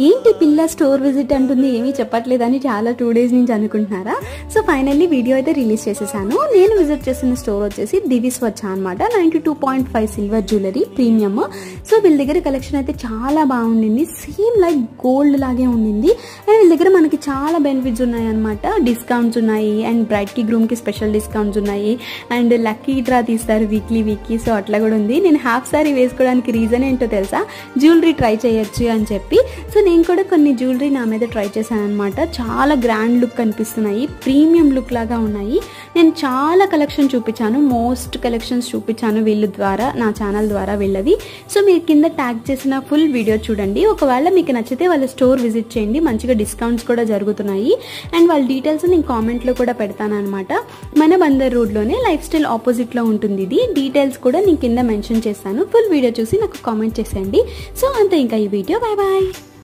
ఏంటి పిల్ల store visit అంటుంది? ఏమీ చెప్పట్లేదని చాలా టూ డేస్ నుంచి అనుకుంటున్నారా? సో ఫైనల్లీ వీడియో అయితే రిలీజ్ చేసేసాను. నేను విజిట్ చేసిన స్టోర్ వచ్చేసి దివిస్ స్వచ్ఛ అనమాట ninety two point five silver jewellery premium so వీళ్ళ దగ్గర కలెక్షన్ అయితే చాలా బాగుండింది. సేమ్ లైక్ గోల్డ్ లాగే ఉండింది. అండ్ వీళ్ళ దగ్గర మనకి చాలా బెనిఫిట్స్ ఉన్నాయి. అనమాట డిస్కౌంట్స్ ఉన్నాయి అండ్ బ్రైట్కి గ్రూమ్కి స్పెషల్ డిస్కౌంట్స్ ఉన్నాయి. అండ్ లక్కీ డ్రా తీస్తారు వీక్లీ వీక్లీ సో అట్లా కూడా ఉంది. నేను హాఫ్ సారీ వేసుకోవడానికి రీజన్ ఏంటో తెలుసా? జ్యువెలరీ ట్రై చేయొచ్చు అని చెప్పి. సో నేను కూడా కొన్ని జ్యువెలరీ నా మీద ట్రై చేశాను అనమాట చాలా గ్రాండ్ లుక్ కనిపిస్తున్నాయి. ప్రీమియం లుక్ లాగా ఉన్నాయి. నేను చాలా కలెక్షన్ చూపించాను. మోస్ట్ కలెక్షన్స్ చూపించాను వీళ్ళ ద్వారా నా ఛానల్ ద్వారా వీళ్ళవి. సో మీరు కింద ట్యాగ్ చేసిన ఫుల్ వీడియో చూడండి. ఒకవేళ మీకు నచ్చితే వాళ్ళ స్టోర్ విజిట్ చేయండి. మంచిగా డిస్కౌంట్స్ కూడా జరుగుతున్నాయి. అండ్ వాళ్ళ డీటెయిల్స్ నేను కామెంట్లో కూడా పెడతాను అనమాట మన బందర్ రోడ్లోనే లైఫ్ స్టైల్ ఆపోజిట్లో ఉంటుంది ఇది. డీటెయిల్స్ కూడా నేను కింద మెన్షన్ చేస్తాను. ఫుల్ వీడియో చూసి నాకు కామెంట్ చేసేయండి. సో అంతే ఇంకా ఈ వీడియో బాయ్ బాయ్